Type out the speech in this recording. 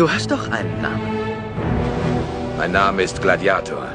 Du hast doch einen Namen. Mein Name ist Gladiator.